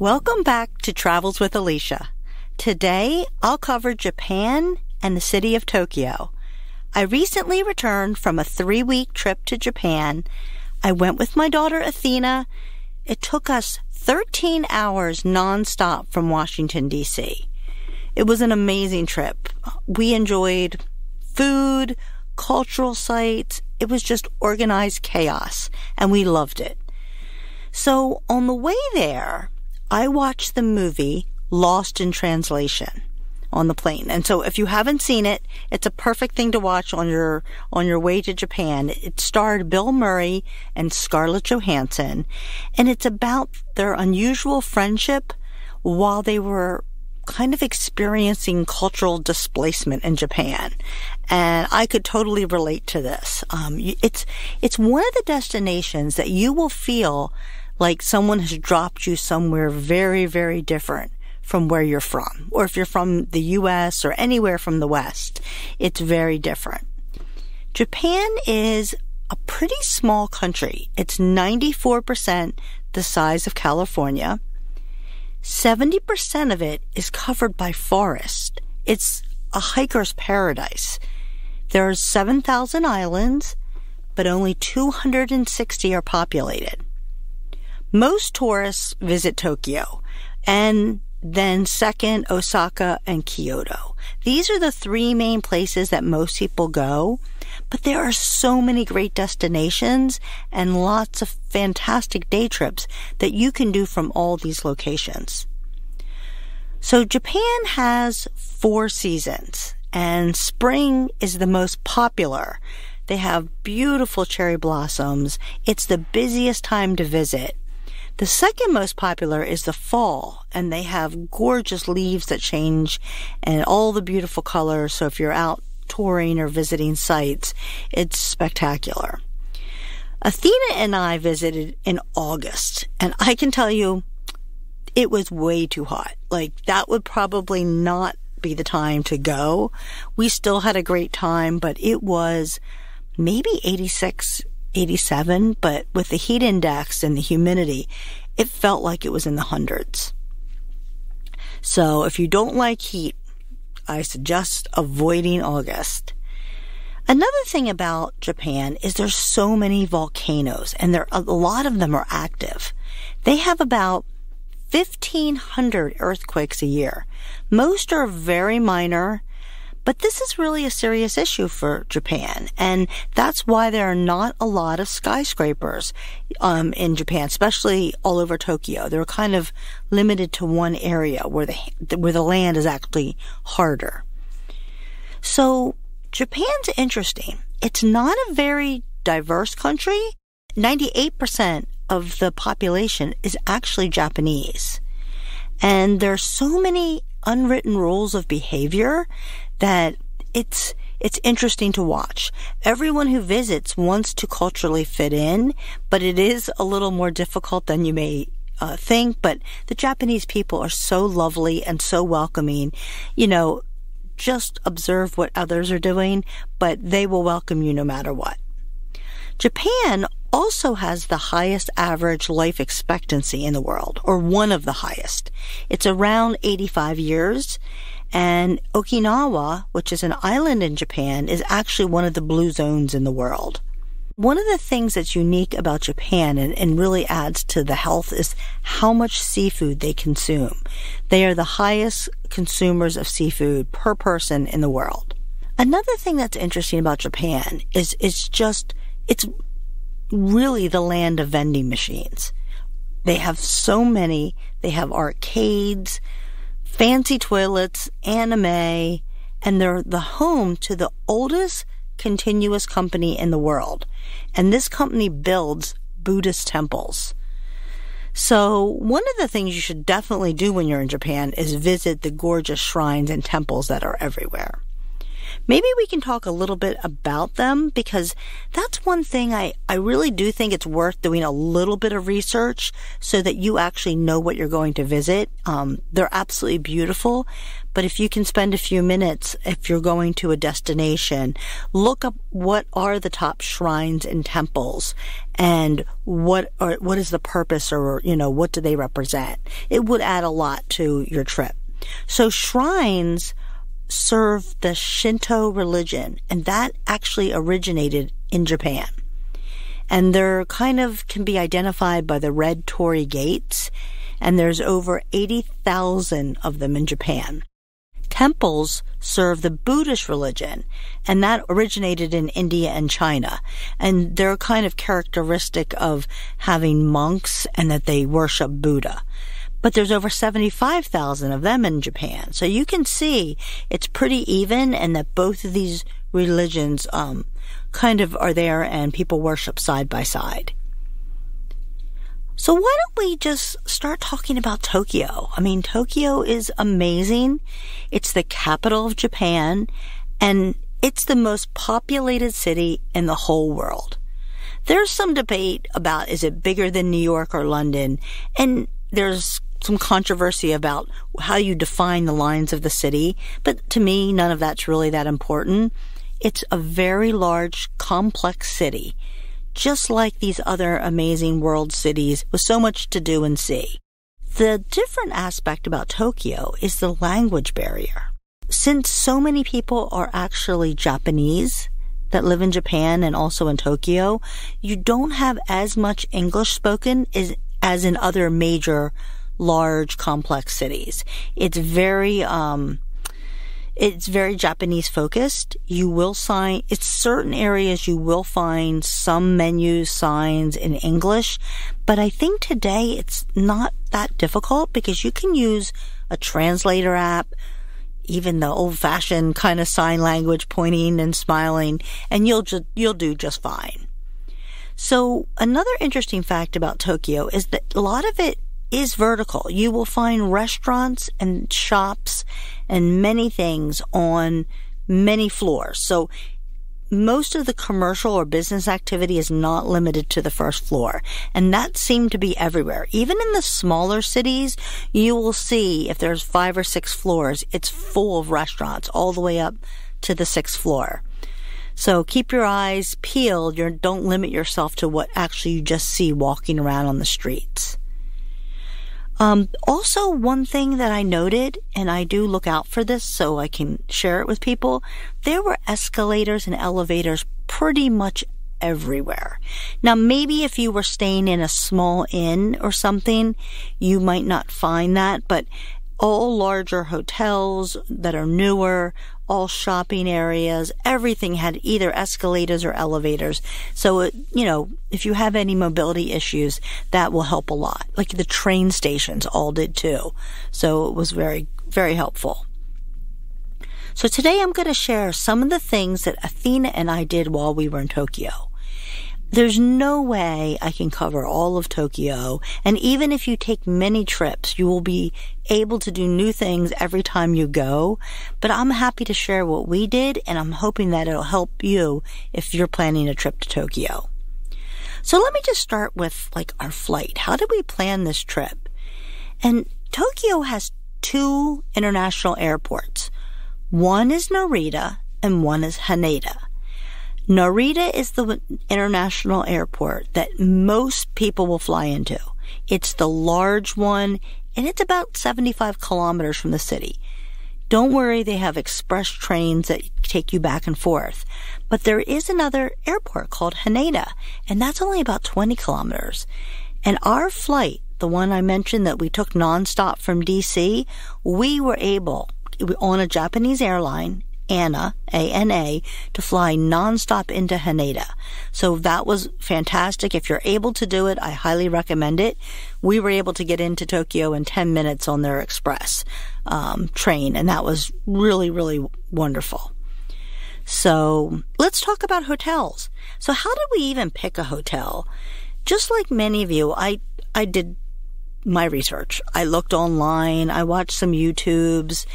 Welcome back to Travels with Alicia. Today, I'll cover Japan and the city of Tokyo. I recently returned from a three week trip to Japan. I went with my daughter Athena. It took us 13 hours nonstop from Washington, D.C. It was an amazing trip. We enjoyed food, cultural sites. It was just organized chaos, and we loved it. So on the way there, I watched the movie Lost in Translation on the plane. And so if you haven't seen it, it's a perfect thing to watch on your on your way to Japan. It starred Bill Murray and Scarlett Johansson, and it's about their unusual friendship while they were kind of experiencing cultural displacement in Japan. And I could totally relate to this. Um, it's, it's one of the destinations that you will feel like someone has dropped you somewhere very, very different from where you're from. Or if you're from the US or anywhere from the West, it's very different. Japan is a pretty small country. It's 94% the size of California. 70% of it is covered by forest. It's a hiker's paradise. There are 7,000 islands, but only 260 are populated. Most tourists visit Tokyo and then second Osaka and Kyoto. These are the three main places that most people go, but there are so many great destinations and lots of fantastic day trips that you can do from all these locations. So Japan has four seasons and spring is the most popular. They have beautiful cherry blossoms. It's the busiest time to visit. The second most popular is the fall, and they have gorgeous leaves that change and all the beautiful colors. So if you're out touring or visiting sites, it's spectacular. Athena and I visited in August, and I can tell you it was way too hot. Like that would probably not be the time to go. We still had a great time, but it was maybe 86 87, but with the heat index and the humidity, it felt like it was in the hundreds. So if you don't like heat, I suggest avoiding August. Another thing about Japan is there's so many volcanoes and there a lot of them are active. They have about 1500 earthquakes a year. Most are very minor but this is really a serious issue for Japan, and that's why there are not a lot of skyscrapers um, in Japan, especially all over Tokyo. They're kind of limited to one area where the where the land is actually harder. So Japan's interesting. It's not a very diverse country. Ninety-eight percent of the population is actually Japanese. And there are so many unwritten rules of behavior that it's it's interesting to watch. Everyone who visits wants to culturally fit in, but it is a little more difficult than you may uh, think. But the Japanese people are so lovely and so welcoming. You know, just observe what others are doing, but they will welcome you no matter what. Japan also has the highest average life expectancy in the world, or one of the highest. It's around 85 years. And Okinawa, which is an island in Japan, is actually one of the blue zones in the world. One of the things that's unique about Japan and, and, really adds to the health is how much seafood they consume. They are the highest consumers of seafood per person in the world. Another thing that's interesting about Japan is it's just, it's really the land of vending machines. They have so many. They have arcades, fancy toilets, anime, and they're the home to the oldest continuous company in the world. And this company builds Buddhist temples. So one of the things you should definitely do when you're in Japan is visit the gorgeous shrines and temples that are everywhere. Maybe we can talk a little bit about them because that's one thing I, I really do think it's worth doing a little bit of research so that you actually know what you're going to visit. Um, they're absolutely beautiful. But if you can spend a few minutes, if you're going to a destination, look up what are the top shrines and temples and what or what is the purpose or, you know, what do they represent? It would add a lot to your trip. So shrines serve the Shinto religion, and that actually originated in Japan. And they're kind of can be identified by the red torii gates, and there's over 80,000 of them in Japan. Temples serve the Buddhist religion, and that originated in India and China. And they're kind of characteristic of having monks and that they worship Buddha but there's over 75,000 of them in Japan. So you can see it's pretty even and that both of these religions, um, kind of are there and people worship side by side. So why don't we just start talking about Tokyo? I mean, Tokyo is amazing. It's the capital of Japan and it's the most populated city in the whole world. There's some debate about is it bigger than New York or London? And there's some controversy about how you define the lines of the city, but to me, none of that's really that important. It's a very large, complex city, just like these other amazing world cities with so much to do and see. The different aspect about Tokyo is the language barrier. Since so many people are actually Japanese that live in Japan and also in Tokyo, you don't have as much English spoken as, as in other major large, complex cities. It's very, um, it's very Japanese focused. You will sign, it's certain areas you will find some menu signs in English, but I think today it's not that difficult because you can use a translator app, even the old fashioned kind of sign language pointing and smiling, and you'll just, you'll do just fine. So another interesting fact about Tokyo is that a lot of it is vertical. You will find restaurants and shops and many things on many floors. So most of the commercial or business activity is not limited to the first floor. And that seemed to be everywhere. Even in the smaller cities, you will see if there's five or six floors, it's full of restaurants all the way up to the sixth floor. So keep your eyes peeled. You're, don't limit yourself to what actually you just see walking around on the streets. Um, also, one thing that I noted, and I do look out for this so I can share it with people, there were escalators and elevators pretty much everywhere. Now, maybe if you were staying in a small inn or something, you might not find that, but all larger hotels that are newer, all shopping areas, everything had either escalators or elevators. So, it, you know, if you have any mobility issues, that will help a lot. Like the train stations all did too. So it was very, very helpful. So today I'm going to share some of the things that Athena and I did while we were in Tokyo. There's no way I can cover all of Tokyo. And even if you take many trips, you will be able to do new things every time you go. But I'm happy to share what we did and I'm hoping that it'll help you if you're planning a trip to Tokyo. So let me just start with like our flight. How did we plan this trip? And Tokyo has two international airports. One is Narita and one is Haneda. Narita is the international airport that most people will fly into. It's the large one and it's about 75 kilometers from the city. Don't worry, they have express trains that take you back and forth. But there is another airport called Haneda, and that's only about 20 kilometers. And our flight, the one I mentioned that we took nonstop from DC, we were able on a Japanese airline ANA, A-N-A, to fly nonstop into Haneda. So that was fantastic. If you're able to do it, I highly recommend it. We were able to get into Tokyo in 10 minutes on their express um, train, and that was really, really wonderful. So let's talk about hotels. So how did we even pick a hotel? Just like many of you, I I did my research. I looked online, I watched some YouTubes,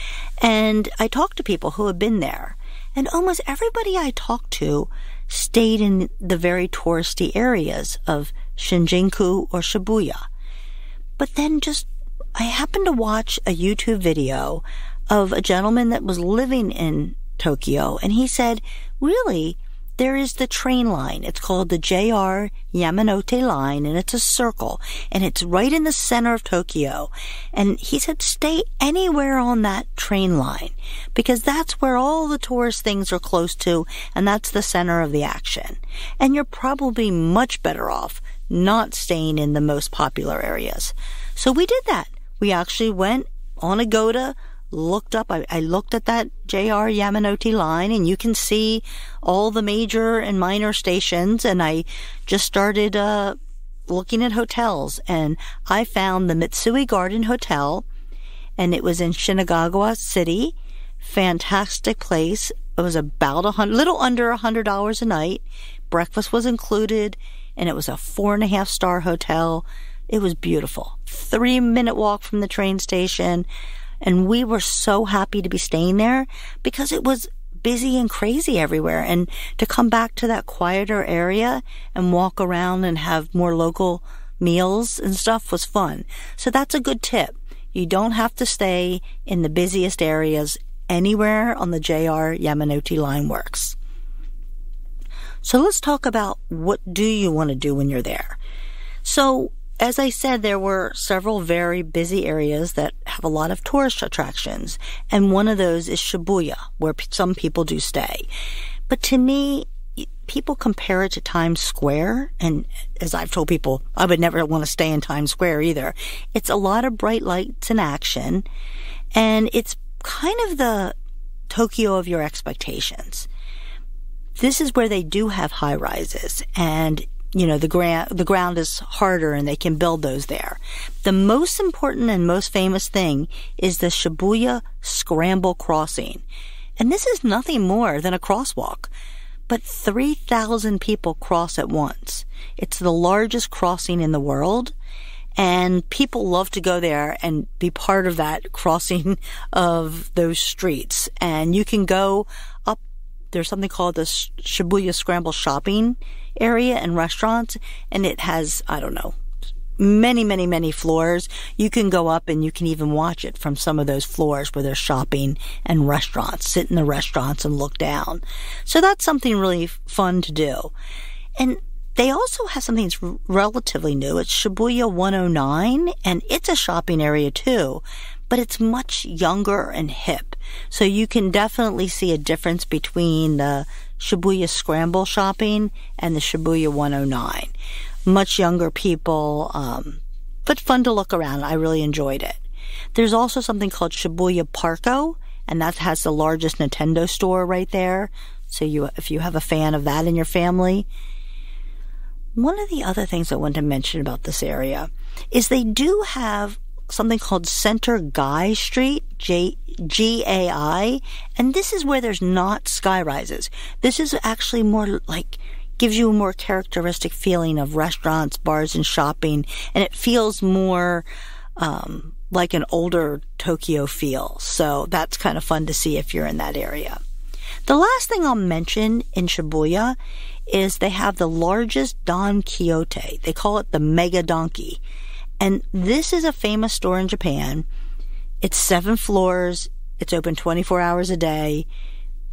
and I talked to people who had been there. And almost everybody I talked to stayed in the very touristy areas of Shinjuku or Shibuya. But then just, I happened to watch a YouTube video of a gentleman that was living in Tokyo and he said, really, there is the train line. It's called the JR Yamanote line and it's a circle and it's right in the center of Tokyo. And he said stay anywhere on that train line because that's where all the tourist things are close to and that's the center of the action. And you're probably much better off not staying in the most popular areas. So we did that. We actually went on a GOTA looked up, I, I, looked at that JR Yamanote line and you can see all the major and minor stations and I just started, uh, looking at hotels and I found the Mitsui Garden Hotel and it was in Shinagawa City. Fantastic place. It was about a hundred, little under a hundred dollars a night. Breakfast was included and it was a four and a half star hotel. It was beautiful. Three minute walk from the train station. And we were so happy to be staying there because it was busy and crazy everywhere. And to come back to that quieter area and walk around and have more local meals and stuff was fun. So that's a good tip. You don't have to stay in the busiest areas anywhere on the JR Yamanote line works. So let's talk about what do you want to do when you're there. So as I said, there were several very busy areas that have a lot of tourist attractions, and one of those is Shibuya, where some people do stay. But to me, people compare it to Times Square, and as I've told people, I would never want to stay in Times Square either. It's a lot of bright lights and action, and it's kind of the Tokyo of your expectations. This is where they do have high rises, and you know, the ground, the ground is harder and they can build those there. The most important and most famous thing is the Shibuya Scramble Crossing. And this is nothing more than a crosswalk. But 3,000 people cross at once. It's the largest crossing in the world. And people love to go there and be part of that crossing of those streets. And you can go up, there's something called the Shibuya Scramble Shopping area and restaurants, and it has, I don't know, many, many, many floors. You can go up and you can even watch it from some of those floors where there's shopping and restaurants. Sit in the restaurants and look down. So that's something really fun to do. And they also have something that's relatively new. It's Shibuya 109, and it's a shopping area too, but it's much younger and hip. So you can definitely see a difference between the Shibuya Scramble shopping and the Shibuya 109. Much younger people, um, but fun to look around. I really enjoyed it. There's also something called Shibuya Parco, and that has the largest Nintendo store right there. So you, if you have a fan of that in your family. One of the other things I want to mention about this area is they do have something called Center Gai Street, J G A I, and this is where there's not sky rises. This is actually more like gives you a more characteristic feeling of restaurants, bars, and shopping, and it feels more um, like an older Tokyo feel. So that's kind of fun to see if you're in that area. The last thing I'll mention in Shibuya is they have the largest Don Quijote. They call it the Mega Donki. And this is a famous store in Japan. It's seven floors. It's open 24 hours a day.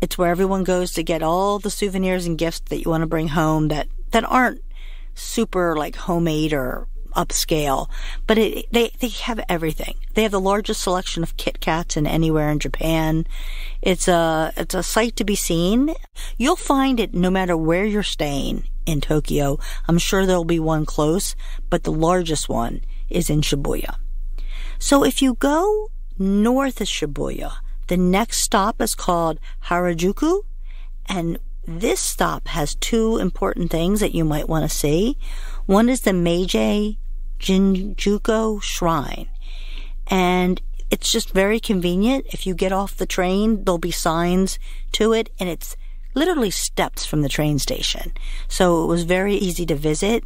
It's where everyone goes to get all the souvenirs and gifts that you want to bring home that, that aren't super like homemade or upscale, but it, they, they have everything. They have the largest selection of Kit Kats in anywhere in Japan. It's a, it's a sight to be seen. You'll find it no matter where you're staying in Tokyo. I'm sure there'll be one close, but the largest one is in Shibuya. So if you go north of Shibuya, the next stop is called Harajuku, and this stop has two important things that you might want to see. One is the Meiji Jingu Shrine, and it's just very convenient. If you get off the train, there'll be signs to it, and it's literally steps from the train station. So it was very easy to visit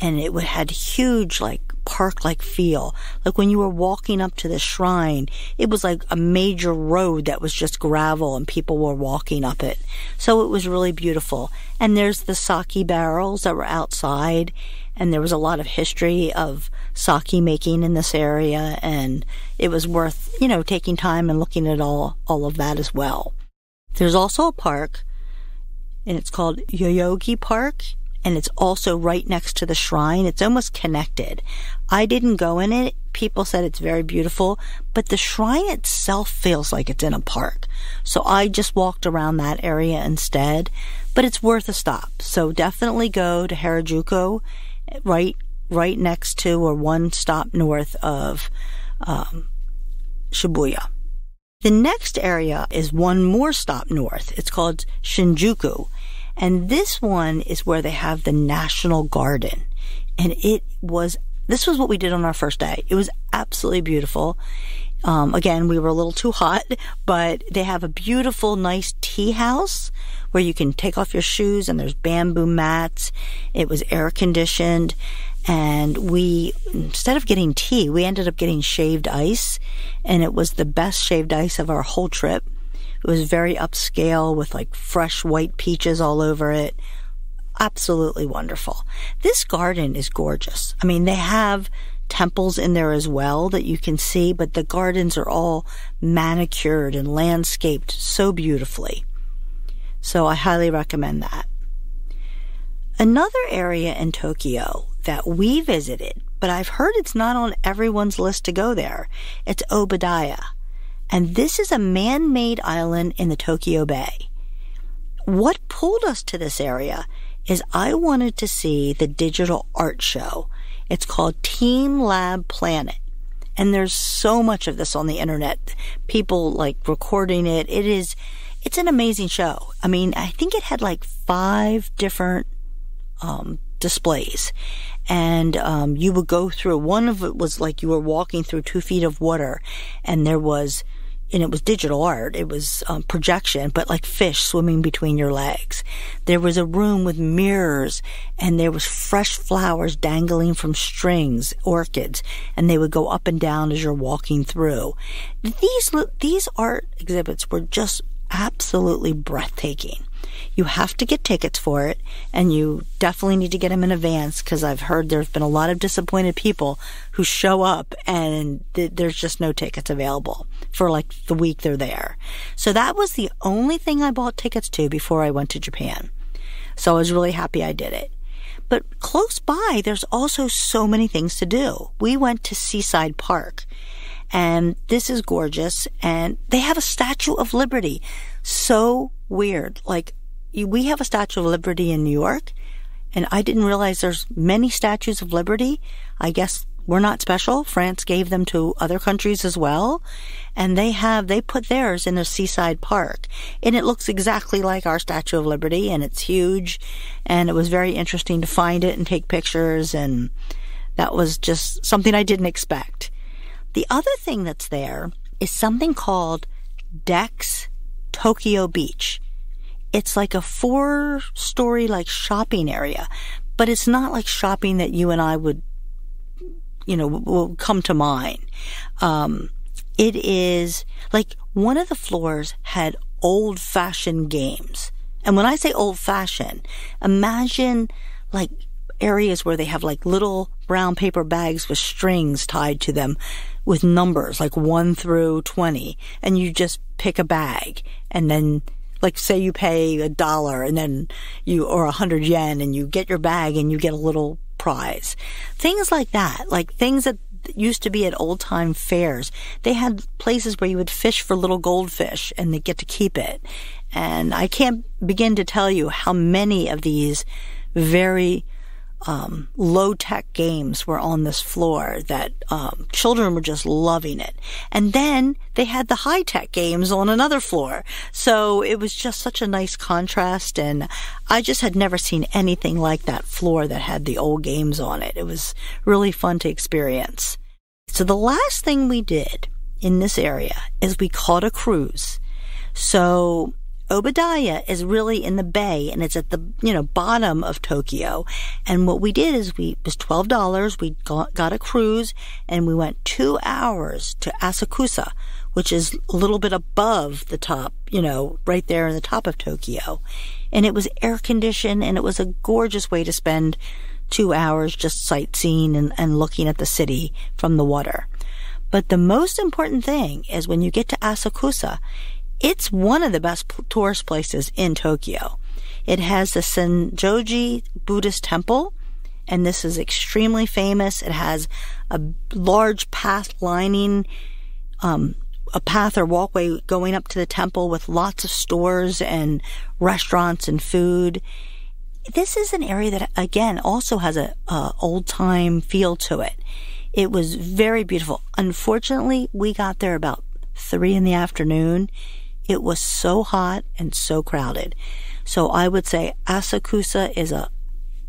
and it would had huge like park like feel. Like when you were walking up to the shrine, it was like a major road that was just gravel and people were walking up it. So it was really beautiful. And there's the sake barrels that were outside and there was a lot of history of sake making in this area and it was worth, you know, taking time and looking at all all of that as well. There's also a park and it's called Yoyogi Park and it's also right next to the shrine. It's almost connected. I didn't go in it. People said it's very beautiful, but the shrine itself feels like it's in a park. So I just walked around that area instead, but it's worth a stop. So definitely go to Harajuku, right, right next to or one stop north of, um, Shibuya. The next area is one more stop north. It's called Shinjuku. And this one is where they have the National Garden. And it was, this was what we did on our first day. It was absolutely beautiful. Um, again, we were a little too hot, but they have a beautiful, nice tea house where you can take off your shoes and there's bamboo mats. It was air conditioned. And we, instead of getting tea, we ended up getting shaved ice. And it was the best shaved ice of our whole trip. It was very upscale with like fresh white peaches all over it. Absolutely wonderful. This garden is gorgeous. I mean, they have temples in there as well that you can see, but the gardens are all manicured and landscaped so beautifully. So I highly recommend that. Another area in Tokyo that we visited, but I've heard it's not on everyone's list to go there. It's Odaiba and this is a man-made island in the Tokyo Bay. What pulled us to this area is I wanted to see the digital art show. It's called Team Lab Planet. And there's so much of this on the internet. People like recording it. It is, it's an amazing show. I mean, I think it had like five different, um, displays and um, you would go through one of it was like you were walking through two feet of water and there was and it was digital art. It was um, projection, but like fish swimming between your legs. There was a room with mirrors and there was fresh flowers dangling from strings, orchids, and they would go up and down as you're walking through. These, these art exhibits were just absolutely breathtaking. You have to get tickets for it, and you definitely need to get them in advance because I've heard there's been a lot of disappointed people who show up and th- there's just no tickets available for like the week they're there. So that was the only thing I bought tickets to before I went to Japan. So I was really happy I did it. But close by, there's also so many things to do. We went to Seaside Park and this is gorgeous and they have a Statue of Liberty. So weird. Like we have a Statue of Liberty in New York, and I didn't realize there's many statues of liberty. I guess we're not special. France gave them to other countries as well. And they have, they put theirs in a seaside park. And it looks exactly like our Statue of Liberty and it's huge. And it was very interesting to find it and take pictures. And that was just something I didn't expect. The other thing that's there is something called DECKS Tokyo Beach. It's like a four story like shopping area, but it's not like shopping that you and I would, you know, will come to mind. Um, it is like one of the floors had old fashioned games. And when I say old fashioned, imagine like areas where they have like little brown paper bags with strings tied to them with numbers like 1 through 20 and you just pick a bag and then like say you pay a dollar and then you or a hundred yen and you get your bag and you get a little prize. Things like that like things that used to be at old time fairs they had places where you would fish for little goldfish and they get to keep it. And i can't begin to tell you how many of these very um, low tech games were on this floor that um, children were just loving it. And then they had the high tech games on another floor. So it was just such a nice contrast. And I just had never seen anything like that floor that had the old games on it. It was really fun to experience. So the last thing we did in this area is we caught a cruise. So Odaiba is really in the bay and it's at the, you know, bottom of Tokyo. And what we did is we, it was $12. We got, got a cruise and we went two hours to Asakusa, which is a little bit above the top, you know, right there in the top of Tokyo. And it was air conditioned and it was a gorgeous way to spend two hours just sightseeing and, and looking at the city from the water. But the most important thing is when you get to Asakusa, it's one of the best tourist places in Tokyo. It has the Sensoji Buddhist temple, and this is extremely famous. It has a large path lining, um, a path or walkway going up to the temple with lots of stores and restaurants and food. This is an area that again also has a, a old time feel to it. It was very beautiful. Unfortunately, we got there about three in the afternoon. It was so hot and so crowded. So I would say Asakusa is a,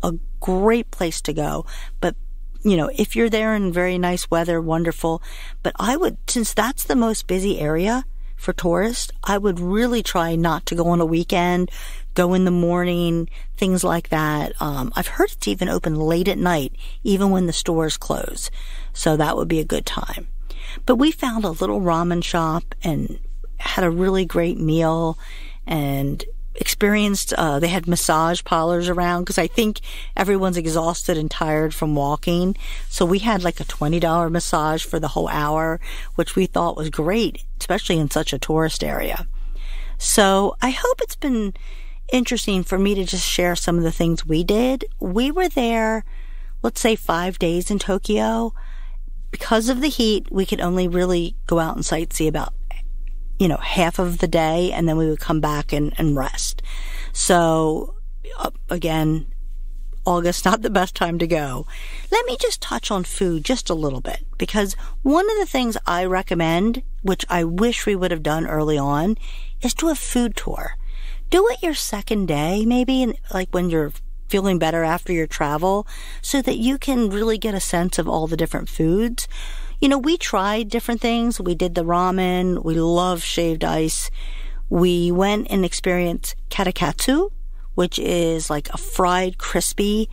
a great place to go. But, you know, if you're there in very nice weather, wonderful. But I would, since that's the most busy area for tourists, I would really try not to go on a weekend, go in the morning, things like that. Um, I've heard it's even open late at night, even when the stores close. So that would be a good time. But we found a little ramen shop and had a really great meal and experienced uh, they had massage parlors around because i think everyone's exhausted and tired from walking. So we had like a $20 massage for the whole hour which we thought was great especially in such a tourist area. So i hope it's been interesting for me to just share some of the things we did. We were there let's say five days in tokyo. Because of the heat we could only really go out and sightsee about you know, half of the day and then we would come back and, and rest. So again, August, not the best time to go. Let me just touch on food just a little bit because one of the things I recommend, which I wish we would have done early on, is do a food tour. Do it your second day, maybe, like when you're feeling better after your travel, so that you can really get a sense of all the different foods you know, we tried different things. We did the ramen. We love shaved ice. We went and experienced katakatsu, which is like a fried, crispy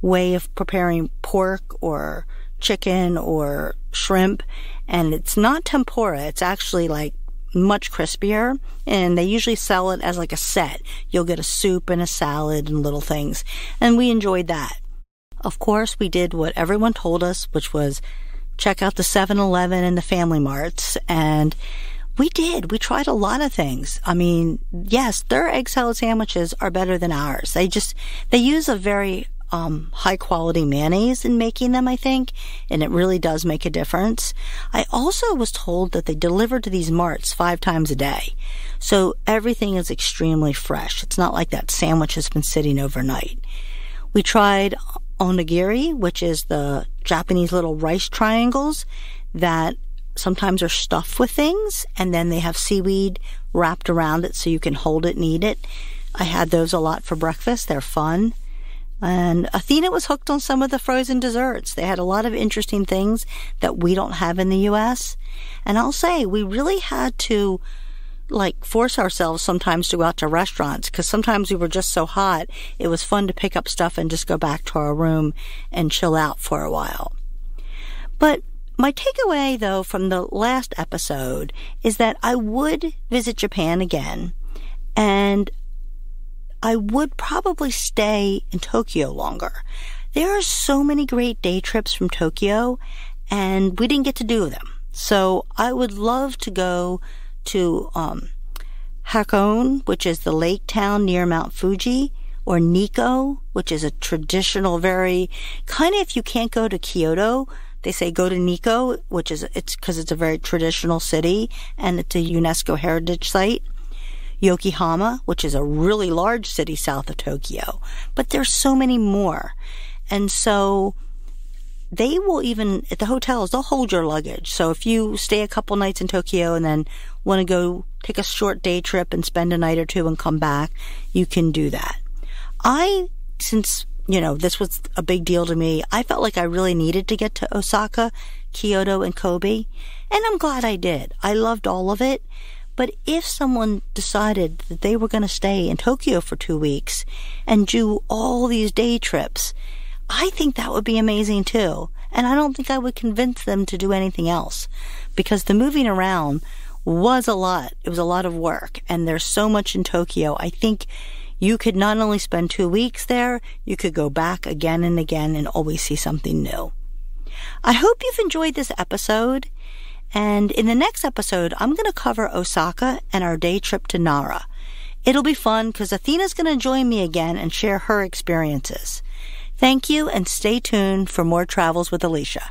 way of preparing pork or chicken or shrimp. And it's not tempura. It's actually like much crispier and they usually sell it as like a set. You'll get a soup and a salad and little things. And we enjoyed that. Of course, we did what everyone told us, which was check out the 7-Eleven and the Family Marts. And we did. We tried a lot of things. I mean, yes, their egg salad sandwiches are better than ours. They just, they use a very um, high quality mayonnaise in making them, I think, and it really does make a difference. I also was told that they deliver to these marts five times a day. So everything is extremely fresh. It's not like that sandwich has been sitting overnight. We tried onigiri, which is the Japanese little rice triangles that sometimes are stuffed with things and then they have seaweed wrapped around it so you can hold it and eat it. I had those a lot for breakfast. They're fun. And Athena was hooked on some of the frozen desserts. They had a lot of interesting things that we don't have in the US. And I'll say we really had to like force ourselves sometimes to go out to restaurants because sometimes we were just so hot. It was fun to pick up stuff and just go back to our room and chill out for a while. But my takeaway though from the last episode is that I would visit Japan again and I would probably stay in Tokyo longer. There are so many great day trips from Tokyo and we didn't get to do them. So I would love to go to um, Hakone, which is the lake town near Mount Fuji, or Nikko, which is a traditional, very kind of if you can't go to Kyoto, they say go to Nikko, which is it's because it's a very traditional city and it's a UNESCO heritage site. Yokohama, which is a really large city south of Tokyo, but there's so many more. And so they will even at the hotels they'll hold your luggage so if you stay a couple nights in tokyo and then want to go take a short day trip and spend a night or two and come back you can do that. I since you know this was a big deal to me i felt like i really needed to get to osaka kyoto and kobe and i'm glad i did. I loved all of it. But if someone decided that they were going to stay in Tokyo for two weeks and do all these day trips, I think that would be amazing too. And I don't think I would convince them to do anything else because the moving around was a lot. It was a lot of work and there's so much in Tokyo. I think you could not only spend two weeks there, you could go back again and again and always see something new. I hope you've enjoyed this episode. And in the next episode, I'm going to cover Osaka and our day trip to Nara. It'll be fun because Athena's going to join me again and share her experiences. Thank you and stay tuned for more travels with Alicia.